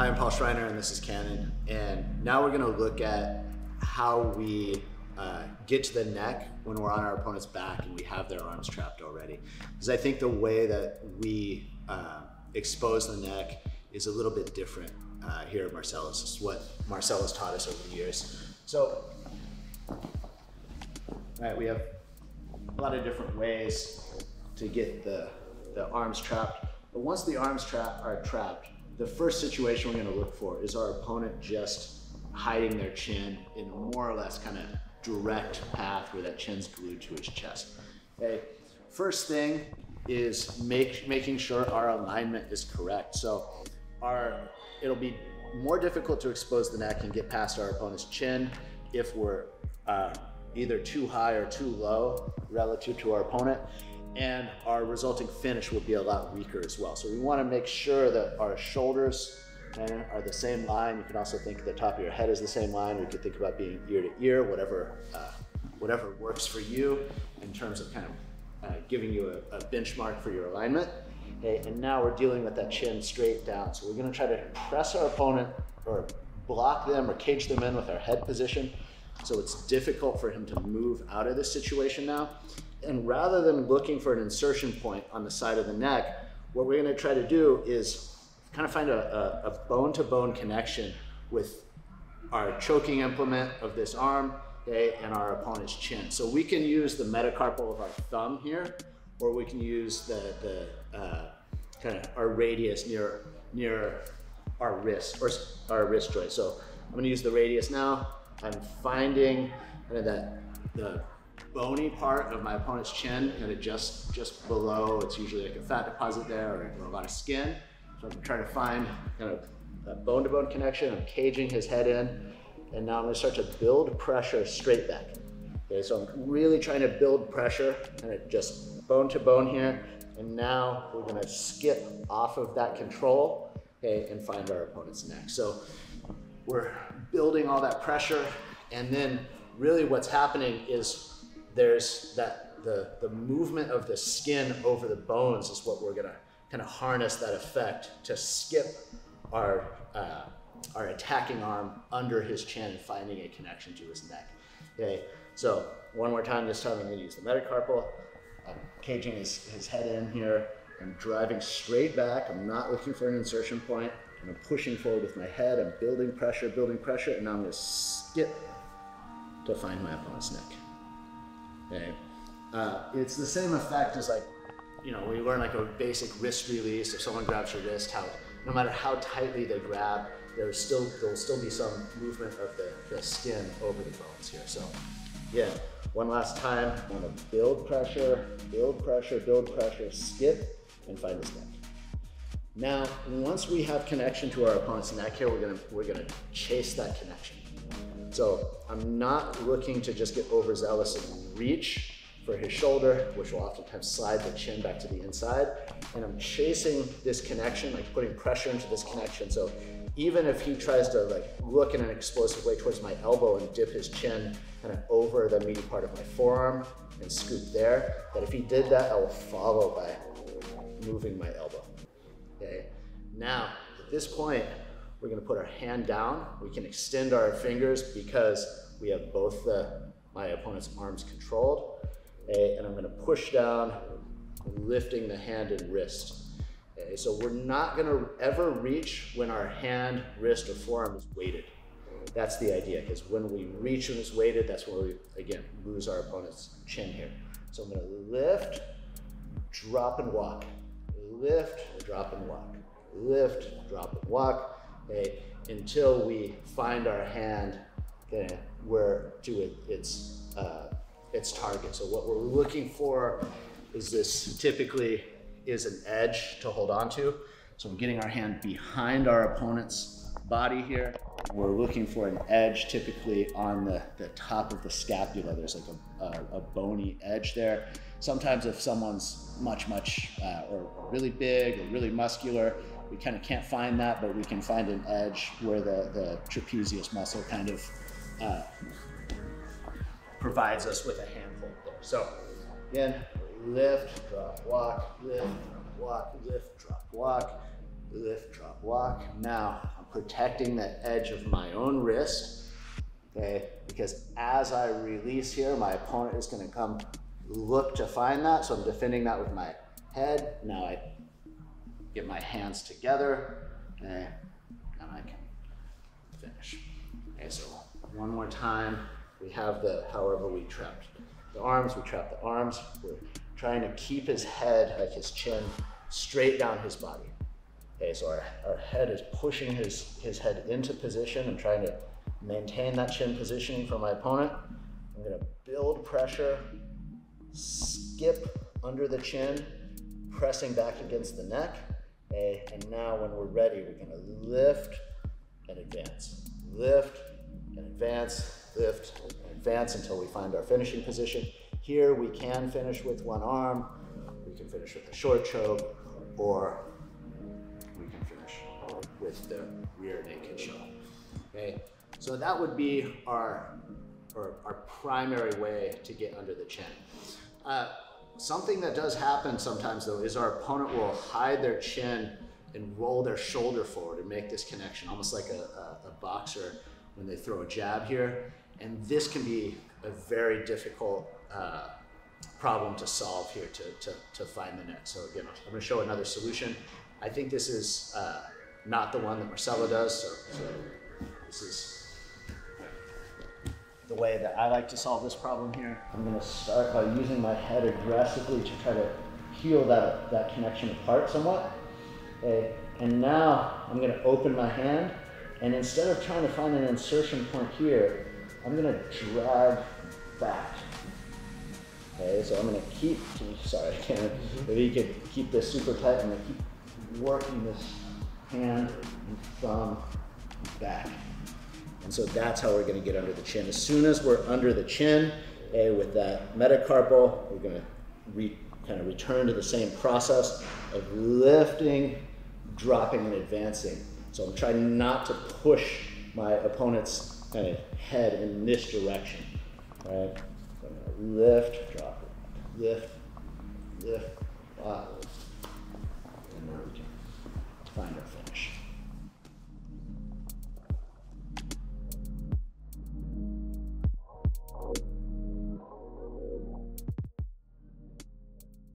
Hi, I'm Paul Schreiner and this is Cannon. And now we're gonna look at how we uh, get to the neck when we're on our opponent's back and we have their arms trapped already. Because I think the way that we uh, expose the neck is a little bit different uh, here at Marcelo's. This is what Marcelo's taught us over the years. So, all right, we have a lot of different ways to get the, the arms trapped. But once the arms trap are trapped, the first situation we're gonna look for is our opponent just hiding their chin in a more or less kind of direct path where that chin's glued to his chest. Okay, first thing is make, making sure our alignment is correct. So our, it'll be more difficult to expose the neck and get past our opponent's chin if we're uh, either too high or too low relative to our opponent and our resulting finish will be a lot weaker as well. So we wanna make sure that our shoulders are the same line. You can also think the top of your head is the same line. We could think about being ear to ear, whatever, uh, whatever works for you in terms of kind of uh, giving you a, a, benchmark for your alignment. Okay, and now we're dealing with that chin straight down. So we're gonna try to press our opponent or block them or cage them in with our head position. So it's difficult for him to move out of this situation now. And rather than looking for an insertion point on the side of the neck, what we're gonna try to do is kind of find a, bone-to-bone connection with our choking implement of this arm, okay, and our opponent's chin. So we can use the metacarpal of our thumb here, or we can use the, the uh, kind of our radius near, near our wrist, or our wrist joint. So I'm gonna use the radius now. I'm finding kind of that, the bony part of my opponent's chin, kind of just, just below, it's usually like a fat deposit there or, a lot of skin. So I'm trying to find kind of a bone-to-bone connection. I'm caging his head in, and now I'm gonna start to build pressure straight back. Okay, so I'm really trying to build pressure, and it just bone-to-bone -bone here, and now we're gonna skip off of that control, okay, and find our opponent's neck. So we're building all that pressure, and then really what's happening is there's that the, the movement of the skin over the bones is what we're gonna kind of harness that effect to skip our, uh, our attacking arm under his chin, and finding a connection to his neck. Okay, so one more time, this time I'm gonna use the metacarpal. I'm caging his, his head in here. I'm driving straight back. I'm not looking for an insertion point. And I'm pushing forward with my head. I'm building pressure, building pressure, and now I'm gonna skip to find my opponent's neck. Okay. Uh, it's the same effect as like you know, when you learn like a basic wrist release, if someone grabs your wrist, how no matter how tightly they grab, there's still there'll still be some movement of the, the skin over the bones here. So yeah, one last time, I want to build pressure, build pressure, build pressure, skip, and find this neck. Now, once we have connection to our opponent's neck here, we're gonna we're gonna chase that connection. So I'm not looking to just get overzealous and reach for his shoulder, which will oftentimes slide the chin back to the inside. And I'm chasing this connection, like putting pressure into this connection. So even if he tries to like look in an explosive way towards my elbow and dip his chin kind of over the meaty part of my forearm and scoop there, but if he did that, I will follow by moving my elbow. Okay. Now, at this point, we're gonna put our hand down. We can extend our fingers because we have both the, my opponent's arms controlled and I'm gonna push down, lifting the hand and wrist. Okay, so we're not gonna ever reach when our hand, wrist, or forearm is weighted. That's the idea, because when we reach when it's weighted, that's where we, again, lose our opponent's chin here. So I'm gonna lift, drop and walk. Lift, drop and walk. Lift, drop and walk, okay, until we find our hand okay, where to it, its uh, its target. So what we're looking for is this typically is an edge to hold on to. So we're getting our hand behind our opponent's body here. We're looking for an edge typically on the, the top of the scapula. There's like a, a, a bony edge there. Sometimes if someone's much, much, uh, or, or really big or really muscular, we kind of can't find that, but we can find an edge where the, the trapezius muscle kind of uh, provides us with a handhold there. So again, lift, drop, walk, lift, drop, walk, lift, drop, walk, lift, drop, walk. Now I'm protecting the edge of my own wrist, okay? Because as I release here, my opponent is gonna come look to find that, so I'm defending that with my head. Now I get my hands together, okay, and I can finish. Okay, so one more time, we have the, however we trapped the arms, we trap the arms, we're trying to keep his head, like his chin, straight down his body. Okay, so our, our head is pushing his, his head into position and trying to maintain that chin positioning for my opponent. I'm gonna build pressure, skip under the chin, pressing back against the neck. Okay, and now when we're ready, we're gonna lift and advance. Lift and advance, lift and advance until we find our finishing position. Here we can finish with one arm, we can finish with a short choke, or we can finish with the rear naked choke. Okay, so that would be our, or our primary way to get under the chin. Uh, something that does happen sometimes though is our opponent will hide their chin and roll their shoulder forward and make this connection, almost like a, a, a boxer when they throw a jab here. And this can be a very difficult uh, problem to solve here to, to, to find the net. So again, I'm gonna show another solution. I think this is uh, not the one that Marcelo does, so, so this is the way that I like to solve this problem here. I'm gonna start by using my head aggressively to try to peel that, that connection apart somewhat. Okay, and now I'm gonna open my hand, and instead of trying to find an insertion point here, I'm gonna drag back. Okay, so I'm gonna keep, sorry, can't, if you could keep this super tight, I'm gonna keep working this hand and thumb back. And so that's how we're gonna get under the chin. As soon as we're under the chin, okay, with that metacarpal, we're gonna re, kind of return to the same process of lifting, dropping, and advancing. So I'm trying not to push my opponent's kind of head in this direction. Right? So I'm gonna lift, drop lift, lift, drop,